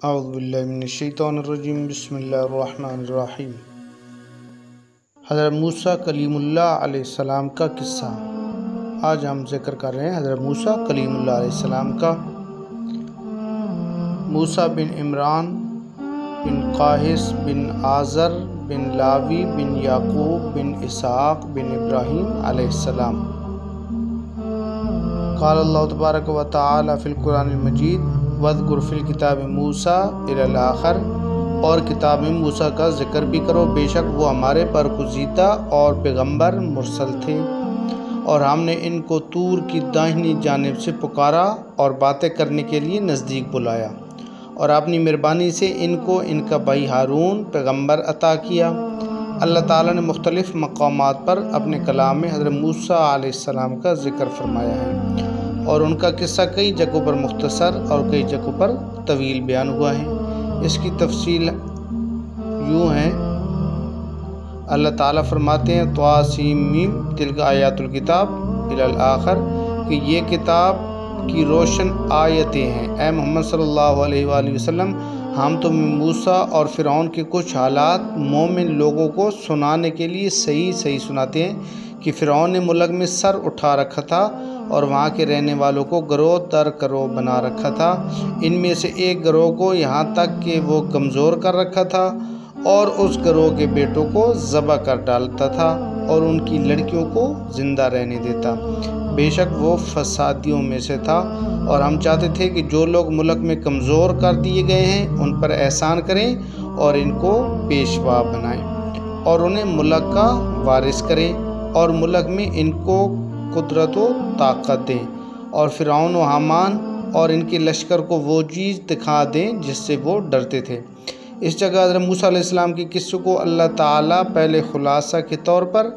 अज़बिल्लिनशैतरजीम बसमीम हज़रत मूसा कलीमुल्लाह सलाम का किस्सा आज हम ज़िक्र कर रहे हैं हज़रत मूसा कलीमुल्लाह सलाम का मूसा बिन इमरान बिन काहिस बिन आज़र बिन लावी बिन याकूब बिन इसहाक़ बिन इब्राहीम सलाम काल तबारक व ताली फ़िलकुरान मजीद वदगुरफिल किताब मूसा आखर, और किताब मूसा का ज़िक्र भी करो। बेशक वो हमारे पर कुजीता और पैगंबर मुरसल थे, और हमने इनको तूर की दाहिनी जानब से पुकारा और बातें करने के लिए नज़दीक बुलाया, और अपनी मेहरबानी से इनको, इनका भाई हारून पैगंबर अता किया। अल्लाह ताला ने मुख्तलिफ़ मकाम पर अपने कलाम में हज़रत मूसा आसमाम का ज़िक्र फरमाया है। और उनका किस्सा कई जगहों पर मुख्तसर और कई जगहों पर तवील बयान हुआ है। इसकी तफसील यूँ है, अल्लाह ताला फरमाते हैं तोसीम तिल आयातुल किताब आखिर कि ये किताब की रोशन आयतें हैं। ए मोहम्मद सल्लल्लाहु अलैहि वसल्लम, हम तो मूसा और फ़िरौन के कुछ हालात मोमिन लोगों को सुनाने के लिए सही सही सुनाते हैं। कि फ़िरौन ने मुल्क में सर उठा रखा था और वहाँ के रहने वालों को गरोह दर गरोह बना रखा था। इनमें से एक गरोह को यहाँ तक कि वो कमज़ोर कर रखा था और उस गरोह के बेटों को ज़बह कर डालता था और उनकी लड़कियों को ज़िंदा रहने देता। बेशक वो फसादियों में से था और हम चाहते थे कि जो लोग मुल्क में कमज़ोर कर दिए गए हैं, उन पर एहसान करें और इनको पेशवा बनाएँ और उन्हें मुल्क का वारिस करें। और मुल्क में इनको कुदरत ताकत दें और फ़िरौन व हामान और इनके लश्कर को वो चीज़ दिखा दें जिससे वो डरते थे। इस जगह हज़रत मूसा के किस्सों को अल्लाह ताला पहले खुलासा के तौर पर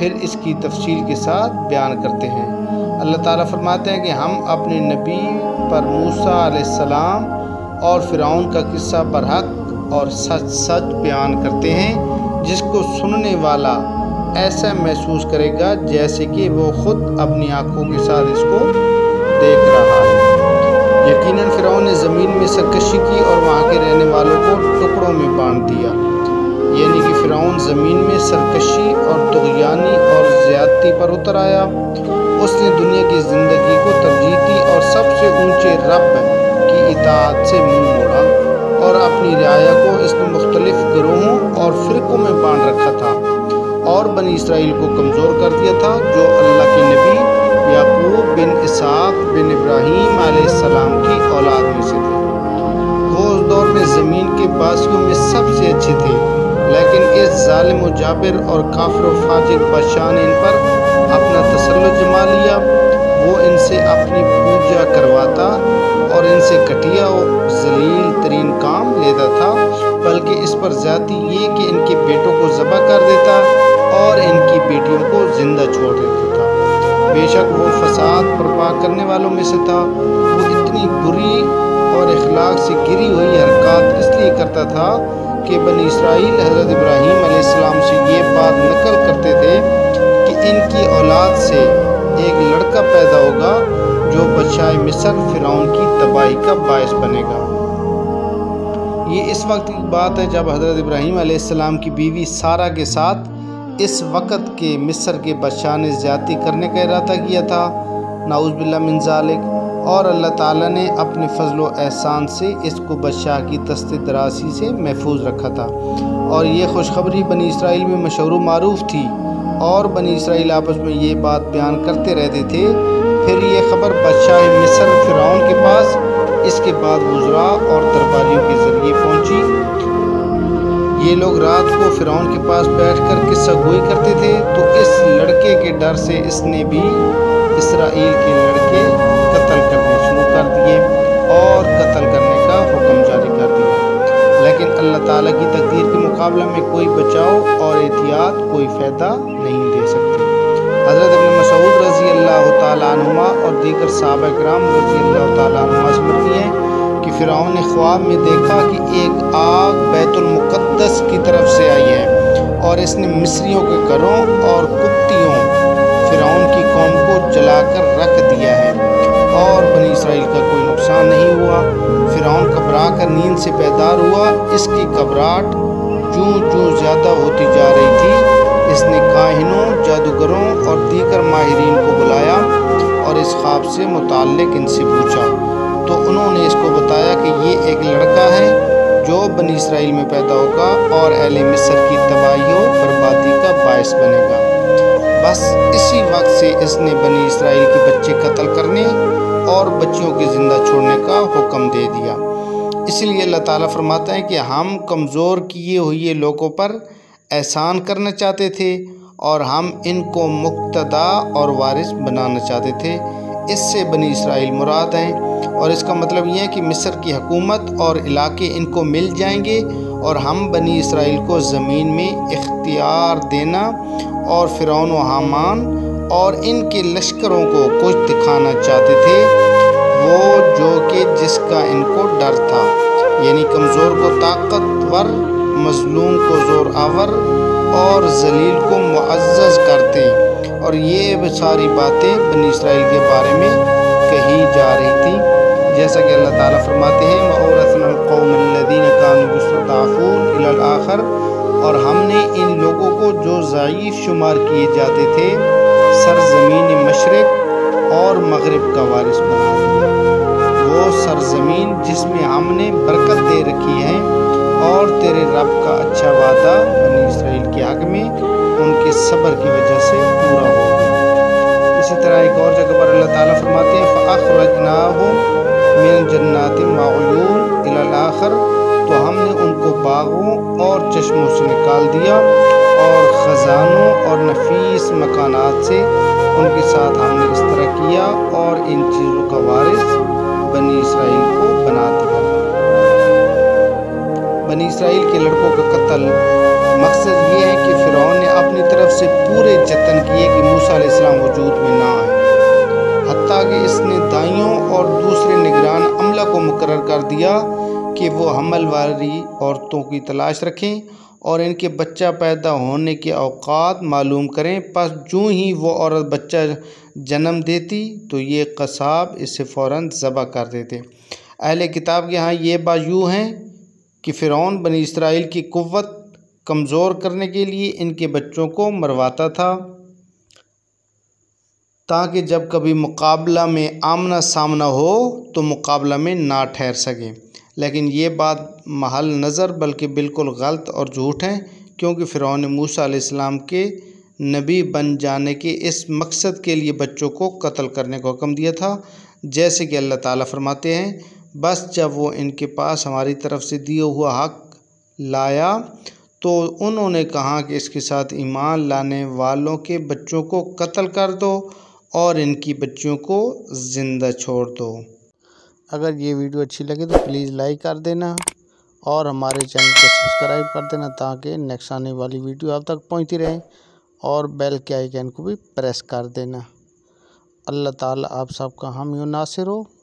फिर इसकी तफसील के साथ बयान करते हैं। अल्लाह ताला फरमाते हैं कि हम अपने नबी पर मूसा और फ़िरौन का किस्सा बरहक और सच सच बयान करते हैं, जिसको सुनने वाला ऐसा महसूस करेगा जैसे कि वो खुद अपनी आँखों के साथ इसको देख रहा है। यकीनन फिरौन ने ज़मीन में सरकशी की और वहाँ के रहने वालों को टुकड़ों में बाँध दिया। यानी कि फ़िरौन ज़मीन में सरकशी और तुगयानी और ज़्यादती पर उतर आया। उसने दुनिया की ज़िंदगी को तरजीह दी और सबसे ऊँचे रब की इतात से मुँह मोड़ा और अपनी रियाया को इसने मुख्तलिफ़ ग्रोहों और फ़िरकों में बाँध रखा था। और बनी इसराइल को कमज़ोर कर दिया था, जो अल्लाह के नबी याकूब बिन इसहाक बिन इब्राहीम सलाम की औलाद में से थे। वो उस दौर में ज़मीन के बासियों में सबसे अच्छे थे, लेकिन इस ालिम जाबिर और काफिर फाजिर बादशाह ने इन पर अपना तसल जमा लिया। वो इनसे अपनी पूजा करवाता और इनसे घटिया जलील तरीन काम लेता था, बल्कि इस पर ज़्यादा ये कि इनके बेटों को ज़बह कर देता। और इनकी बेटियों को ज़िंदा छोड़ देता था। बेशक वो फसाद बर्पा करने वालों में से था। वो इतनी बुरी और अखलाक से गिरी हुई हरकत इसलिए करता था कि बन इसराइल हज़रत इब्राहीम से ये बात नकल करते थे कि इनकी औलाद से एक लड़का पैदा होगा जो बदशाह मिसर फ़िरौन की तबाही का बायस बनेगा। ये इस वक्त की बात है जब हज़रत इब्राहीम अलैहिस्सलाम की बीवी सारा के साथ इस वक़्त के मिस्र के बादशाह ने ज़्यादती करने का इरादा किया था। नाउज़बिल्ला मिनजालिक और अल्लाह ताला ने अपने फजल एहसान से इसको बादशाह की तस्त दरासी से महफूज रखा था। और ये खुशखबरी बनी इसराइल में मशहूर मरूफ थी। और बनी इसराइल आपस में ये बात बयान करते रहते थे, फिर ये खबर बादशाह मिस्र फ़िरौन के पास, इसके बाद गुजरा और दरबारियों के ये लोग रात को फ़िरौन के पास बैठकर किस्सा गोई करते थे तो इस लड़के के डर से इसने भी इसराइल के लड़के कत्ल करने शुरू कर दिए और कत्ल करने का हुक्म जारी कर दिया। लेकिन अल्लाह ताला की तकदीर के मुकाबले में कोई बचाव और एहतियात, कोई फ़ायदा नहीं दे सकते। हज़रत अबी मसूद रज़ी अल्लाह तुमा और दीगर साहब कराम रज़ी अल्लाह तुमा से है कि फ़िरौन ने ख्वाब में देखा कि एक आग बैतुलमुक़द्दस की तरफ़ से आई है। और इसने मिस्रियों के घरों और कुत्तियों, फ़िरौन की कौम को जलाकर रख दिया है। और बनी इसराइल का कोई नुकसान नहीं हुआ। फ़िरौन घबरा कर नींद से पैदार हुआ। इसकी घबराहट जूँ जूँ ज़्यादा होती जा रही थी। इसने काहिनों, जादूगरों और दीगर माहरीन को बुलाया और इस ख्वाब से मुतल इनसे पूछा। तो उन्होंने इसको बताया कि ये एक लड़का है जो बनी इसराइल में पैदा होगा और अहल मिस्र की तबाही बर्बादी का बायस बनेगा। बस इसी वक्त से इसने बनी इसराइल के बच्चे कत्ल करने और बच्चियों के ज़िंदा छोड़ने का हुक्म दे दिया। इसलिए अल्लाह ताला फरमाता है कि हम कमज़ोर किए हुए लोगों पर एहसान करना चाहते थे और हम इनको मुक्तदा और वारिस बनाना चाहते थे। इससे बनी इसराइल मुराद हैं। और इसका मतलब ये है कि मिस्र की हकूमत और इलाके इनको मिल जाएँगे और हम बनी इसराइल को ज़मीन में इख्तियार देना और फ़िरौन हामान और इनके लश्करों को कुछ दिखाना चाहते थे, वो जो कि जिसका इनको डर था। यानी कमज़ोर को ताकतवर, मजलूम को ज़ोर आवर और जलील को और ये सारी बातें बनी इसराइल के बारे में कही जा रही थी। जैसा कि अल्लाह ताला फरमाते हैं वौरसनकौमदीन कानून आखिर और हमने इन लोगों को जो ज़यीफ़ शुमार किए जाते थे, सरजमीन मशरक़ और मगरब का वारिस बना दिया। वो सरजमीन जिसमें हमने बरकत दे रखी है और तेरे रब का अच्छा वादा बनी इसराइल के हक में उनके सब्र की वजह से पूरा हो गया। इसी तरह एक और जगह पर अल्लाह ताला फरमाते हैं फ़ाखरजनाहुम मिन जन्नात मायून आखिर तो हमने उनको बागों और चश्मों से निकाल दिया और ख़जानों और नफीस मकानात से उनके साथ हमने इस तरह किया और इन चीज़ों का वारिस बनी इसराइल को बना दिया। इसराइल के लड़कों का कत्ल। मकसद ये है कि फ़िरौन ने अपनी तरफ़ से पूरे जतन किए कि मूसा इस्लाम वजूद में ना आए। हती कि इसने दाइयों और दूसरे निगरान अमला को मुकर कर दिया कि वो हमल वाली औरतों की तलाश रखें और इनके बच्चा पैदा होने के अवकात मालूम करें। बस जो ही वो औरत बच्चा जन्म देती तो ये कसाब इसे फ़ौर ज़बह कर देते। अहल किताब के यहाँ ये बात यूँ हैं कि फ़िरौन बनी इसराइल की कुत कमज़ोर करने के लिए इनके बच्चों को मरवाता था, ताकि जब कभी मुकाबला में आमना सामना हो तो मुकाबला में ना ठहर सकें। लेकिन ये बात महल नज़र, बल्कि बिल्कुल गलत और झूठ है, क्योंकि फ़िरौन मूसा इस्लाम के नबी बन जाने के इस मकसद के लिए बच्चों को कत्ल करने का हुक्म दिया था। जैसे कि अल्लाह ताला फरमाते हैं बस जब वो इनके पास हमारी तरफ़ से दिया हुआ हक लाया तो उन्होंने कहा कि इसके साथ ईमान लाने वालों के बच्चों को कत्ल कर दो और इनकी बच्चियों को ज़िंदा छोड़ दो। अगर ये वीडियो अच्छी लगे तो प्लीज़ लाइक कर देना और हमारे चैनल को सब्सक्राइब कर देना ताकि नेक्स्ट आने वाली वीडियो आप तक पहुँचती रहे और बेल के आइकन को भी प्रेस कर देना। अल्लाह ताला आप सबका हम नासिर हो।